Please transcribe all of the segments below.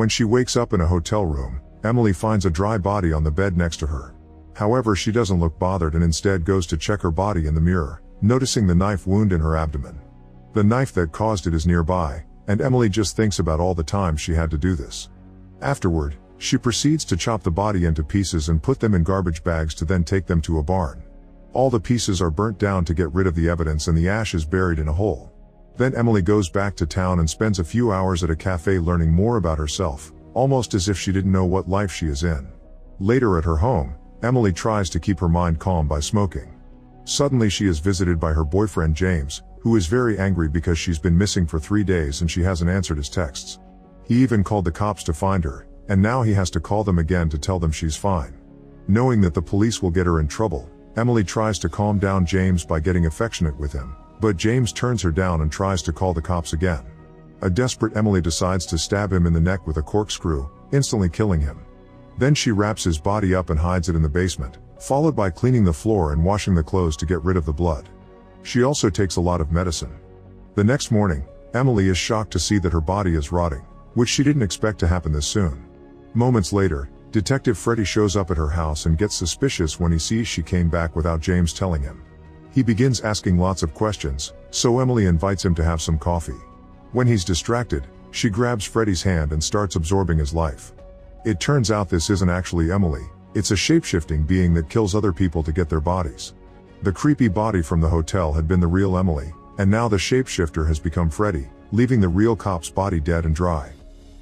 When she wakes up in a hotel room, Emily finds a dry body on the bed next to her. However, she doesn't look bothered and instead goes to check her body in the mirror, noticing the knife wound in her abdomen. The knife that caused it is nearby, and Emily just thinks about all the time she had to do this. Afterward, she proceeds to chop the body into pieces and put them in garbage bags to then take them to a barn. All the pieces are burnt down to get rid of the evidence and the ash is buried in a hole. Then Emily goes back to town and spends a few hours at a cafe learning more about herself, almost as if she didn't know what life she is in. Later at her home, Emily tries to keep her mind calm by smoking. Suddenly she is visited by her boyfriend James, who is very angry because she's been missing for three days and she hasn't answered his texts. He even called the cops to find her, and now he has to call them again to tell them she's fine. Knowing that the police will get her in trouble, Emily tries to calm down James by getting affectionate with him, but James turns her down and tries to call the cops again. A desperate Emily decides to stab him in the neck with a corkscrew, instantly killing him. Then she wraps his body up and hides it in the basement, followed by cleaning the floor and washing the clothes to get rid of the blood. She also takes a lot of medicine. The next morning, Emily is shocked to see that her body is rotting, which she didn't expect to happen this soon. Moments later, Detective Freddy shows up at her house and gets suspicious when he sees she came back without James telling him. He begins asking lots of questions, so Emily invites him to have some coffee. When he's distracted, she grabs Freddy's hand and starts absorbing his life. It turns out this isn't actually Emily, it's a shapeshifting being that kills other people to get their bodies. The creepy body from the hotel had been the real Emily, and now the shapeshifter has become Freddy, leaving the real cop's body dead and dry.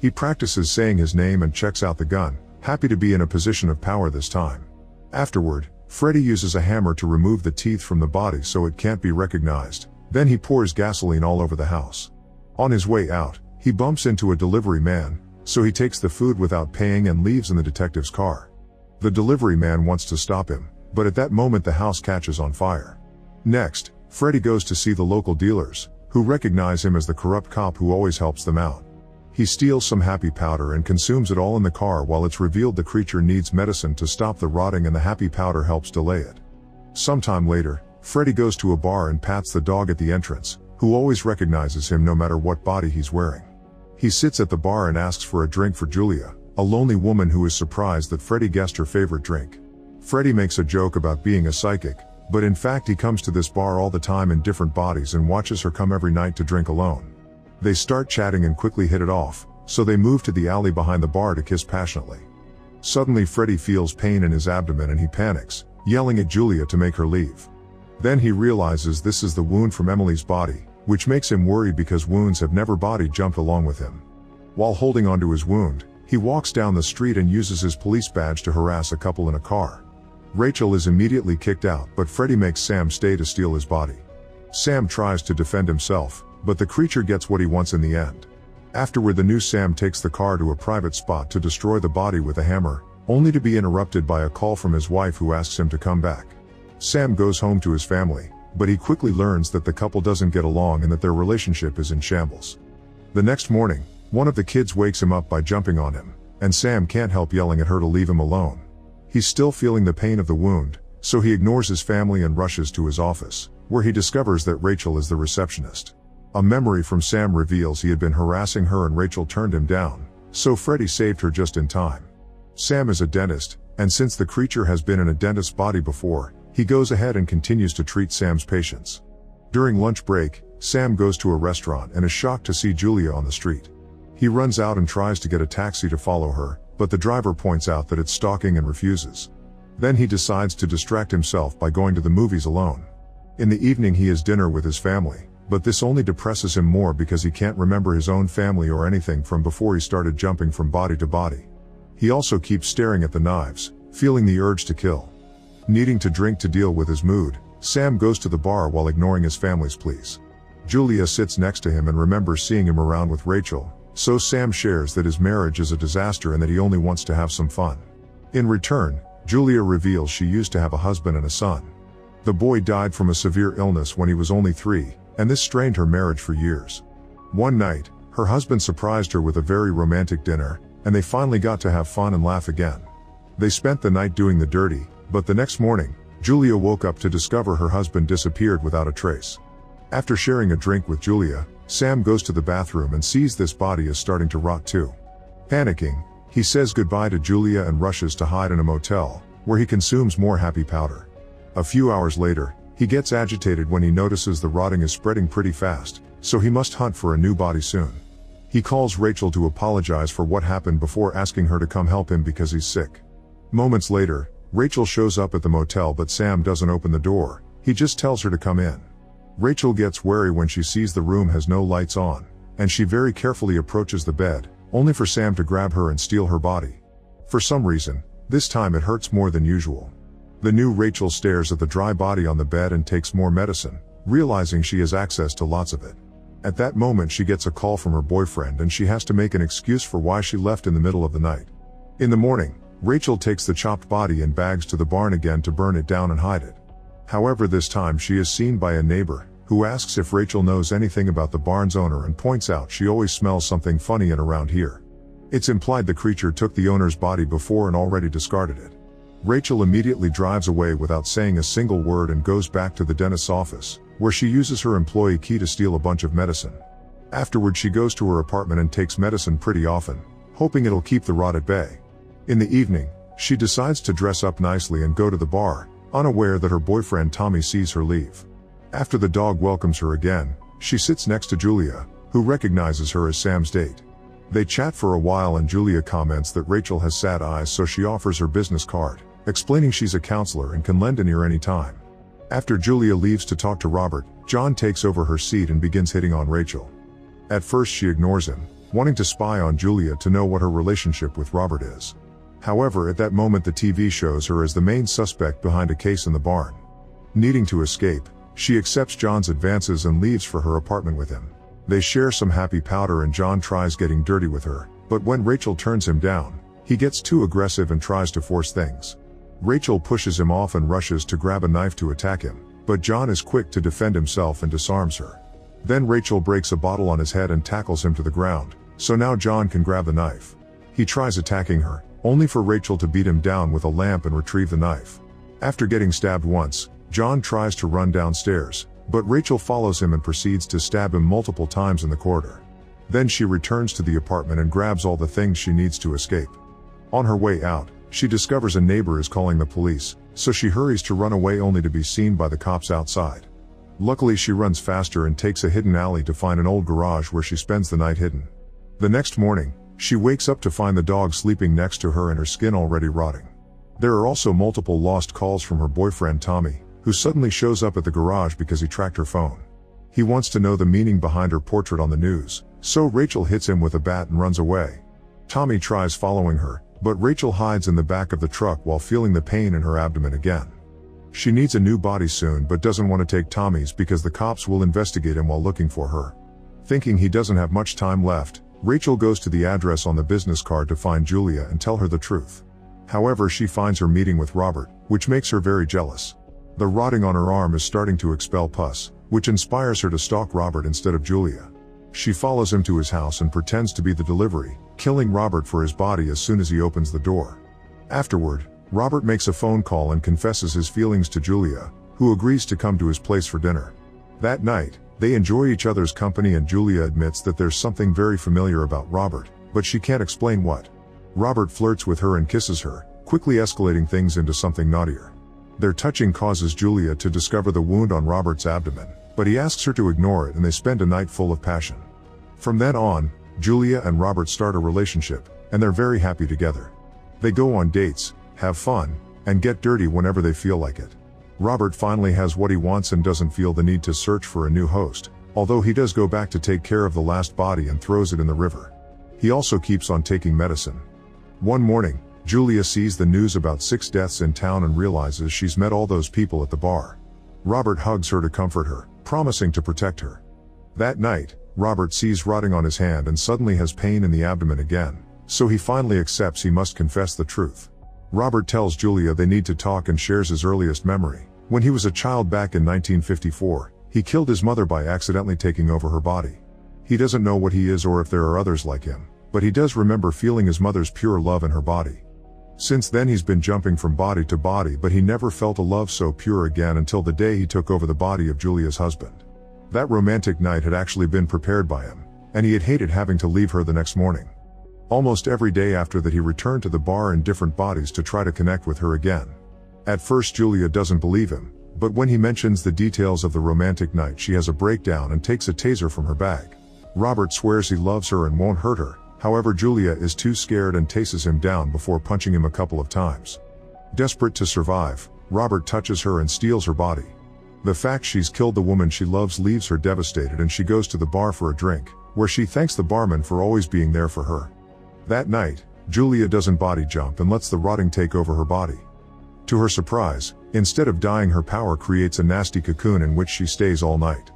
He practices saying his name and checks out the gun, happy to be in a position of power this time. Afterward, Freddy uses a hammer to remove the teeth from the body so it can't be recognized, then he pours gasoline all over the house. On his way out, he bumps into a delivery man, so he takes the food without paying and leaves in the detective's car. The delivery man wants to stop him, but at that moment the house catches on fire. Next, Freddy goes to see the local dealers, who recognize him as the corrupt cop who always helps them out. He steals some happy powder and consumes it all in the car while it's revealed the creature needs medicine to stop the rotting and the happy powder helps delay it. Sometime later, Freddy goes to a bar and pats the dog at the entrance, who always recognizes him no matter what body he's wearing. He sits at the bar and asks for a drink for Julia, a lonely woman who is surprised that Freddy guessed her favorite drink. Freddy makes a joke about being a psychic, but in fact he comes to this bar all the time in different bodies and watches her come every night to drink alone. They start chatting and quickly hit it off, so they move to the alley behind the bar to kiss passionately. Suddenly Freddy feels pain in his abdomen and he panics, yelling at Julia to make her leave. Then he realizes this is the wound from Emily's body, which makes him worry because wounds have never body jumped along with him. While holding onto his wound, he walks down the street and uses his police badge to harass a couple in a car. Rachel is immediately kicked out, but Freddy makes Sam stay to steal his body. Sam tries to defend himself, but the creature gets what he wants in the end. Afterward the new Sam takes the car to a private spot to destroy the body with a hammer, only to be interrupted by a call from his wife who asks him to come back. Sam goes home to his family, but he quickly learns that the couple doesn't get along and that their relationship is in shambles. The next morning, one of the kids wakes him up by jumping on him, and Sam can't help yelling at her to leave him alone. He's still feeling the pain of the wound, so he ignores his family and rushes to his office, where he discovers that Rachel is the receptionist. A memory from Sam reveals he had been harassing her and Rachel turned him down, so Freddy saved her just in time. Sam is a dentist, and since the creature has been in a dentist's body before, he goes ahead and continues to treat Sam's patients. During lunch break, Sam goes to a restaurant and is shocked to see Julia on the street. He runs out and tries to get a taxi to follow her, but the driver points out that it's stalking and refuses. Then he decides to distract himself by going to the movies alone. In the evening he has dinner with his family, but this only depresses him more because he can't remember his own family or anything from before he started jumping from body to body. He also keeps staring at the knives, feeling the urge to kill. Needing to drink to deal with his mood, Sam goes to the bar while ignoring his family's pleas. Julia sits next to him and remembers seeing him around with Rachel, so Sam shares that his marriage is a disaster and that he only wants to have some fun. In return, Julia reveals she used to have a husband and a son. The boy died from a severe illness when he was only three, and this strained her marriage for years. One night, her husband surprised her with a very romantic dinner, and they finally got to have fun and laugh again. They spent the night doing the dirty, but the next morning, Julia woke up to discover her husband disappeared without a trace. After sharing a drink with Julia, Sam goes to the bathroom and sees this body is starting to rot too. Panicking, he says goodbye to Julia and rushes to hide in a motel, where he consumes more happy powder. A few hours later, he gets agitated when he notices the rotting is spreading pretty fast, so he must hunt for a new body soon. He calls Rachel to apologize for what happened before asking her to come help him because he's sick. Moments later, Rachel shows up at the motel but Sam doesn't open the door, he just tells her to come in. Rachel gets wary when she sees the room has no lights on, and she very carefully approaches the bed, only for Sam to grab her and steal her body. For some reason, this time it hurts more than usual. The new Rachel stares at the dry body on the bed and takes more medicine, realizing she has access to lots of it. At that moment she gets a call from her boyfriend and she has to make an excuse for why she left in the middle of the night. In the morning, Rachel takes the chopped body and bags to the barn again to burn it down and hide it. However this time she is seen by a neighbor, who asks if Rachel knows anything about the barn's owner and points out she always smells something funny in around here. It's implied the creature took the owner's body before and already discarded it. Rachel immediately drives away without saying a single word and goes back to the dentist's office, where she uses her employee key to steal a bunch of medicine. Afterward she goes to her apartment and takes medicine pretty often, hoping it'll keep the rot at bay. In the evening, she decides to dress up nicely and go to the bar, unaware that her boyfriend Tommy sees her leave. After the dog welcomes her again, she sits next to Julia, who recognizes her as Sam's date. They chat for a while and Julia comments that Rachel has sad eyes so she offers her business card, explaining she's a counselor and can lend an ear anytime. After Julia leaves to talk to Robert, John takes over her seat and begins hitting on Rachel. At first she ignores him, wanting to spy on Julia to know what her relationship with Robert is. However, at that moment the TV shows her as the main suspect behind a case in the barn. Needing to escape, she accepts John's advances and leaves for her apartment with him. They share some happy powder and John tries getting dirty with her, but when Rachel turns him down, he gets too aggressive and tries to force things. Rachel pushes him off and rushes to grab a knife to attack him, but John is quick to defend himself and disarms her. Then Rachel breaks a bottle on his head and tackles him to the ground, so now John can grab the knife. He tries attacking her, only for Rachel to beat him down with a lamp and retrieve the knife. After getting stabbed once, John tries to run downstairs, but Rachel follows him and proceeds to stab him multiple times in the corridor. Then she returns to the apartment and grabs all the things she needs to escape. On her way out, she discovers a neighbor is calling the police, so she hurries to run away only to be seen by the cops outside. Luckily she runs faster and takes a hidden alley to find an old garage where she spends the night hidden. The next morning, she wakes up to find the dog sleeping next to her and her skin already rotting. There are also multiple lost calls from her boyfriend Tommy, who suddenly shows up at the garage because he tracked her phone. He wants to know the meaning behind her portrait on the news, so Rachel hits him with a bat and runs away. Tommy tries following her, but Rachel hides in the back of the truck while feeling the pain in her abdomen again. She needs a new body soon but doesn't want to take Tommy's because the cops will investigate him while looking for her. Thinking he doesn't have much time left, Rachel goes to the address on the business card to find Julia and tell her the truth. However, she finds her meeting with Robert, which makes her very jealous. The rotting on her arm is starting to expel pus, which inspires her to stalk Robert instead of Julia. She follows him to his house and pretends to be the delivery, killing Robert for his body as soon as he opens the door. Afterward, Robert makes a phone call and confesses his feelings to Julia, who agrees to come to his place for dinner. That night, they enjoy each other's company and Julia admits that there's something very familiar about Robert, but she can't explain what. Robert flirts with her and kisses her, quickly escalating things into something naughtier. Their touching causes Julia to discover the wound on Robert's abdomen, but he asks her to ignore it and they spend a night full of passion. From then on, Julia and Robert start a relationship, and they're very happy together. They go on dates, have fun, and get dirty whenever they feel like it. Robert finally has what he wants and doesn't feel the need to search for a new host, although he does go back to take care of the last body and throws it in the river. He also keeps on taking medicine. One morning, Julia sees the news about six deaths in town and realizes she's met all those people at the bar. Robert hugs her to comfort her, promising to protect her. That night, Robert sees rotting on his hand and suddenly has pain in the abdomen again, so he finally accepts he must confess the truth. Robert tells Julia they need to talk and shares his earliest memory. When he was a child back in 1954, he killed his mother by accidentally taking over her body. He doesn't know what he is or if there are others like him, but he does remember feeling his mother's pure love in her body. Since then he's been jumping from body to body but he never felt a love so pure again until the day he took over the body of Julia's husband. That romantic night had actually been prepared by him, and he had hated having to leave her the next morning. Almost every day after that he returned to the bar in different bodies to try to connect with her again. At first Julia doesn't believe him, but when he mentions the details of the romantic night she has a breakdown and takes a taser from her bag. Robert swears he loves her and won't hurt her, however Julia is too scared and tases him down before punching him a couple of times. Desperate to survive, Robert touches her and steals her body. The fact she's killed the woman she loves leaves her devastated and she goes to the bar for a drink, where she thanks the barman for always being there for her. That night, Julia doesn't body jump and lets the rotting take over her body. To her surprise, instead of dying her power creates a nasty cocoon in which she stays all night.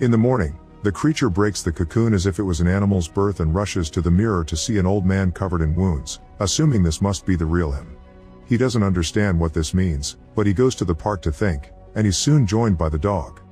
In the morning, the creature breaks the cocoon as if it was an animal's birth and rushes to the mirror to see an old man covered in wounds, assuming this must be the real him. He doesn't understand what this means, but he goes to the park to think, and he's soon joined by the dog.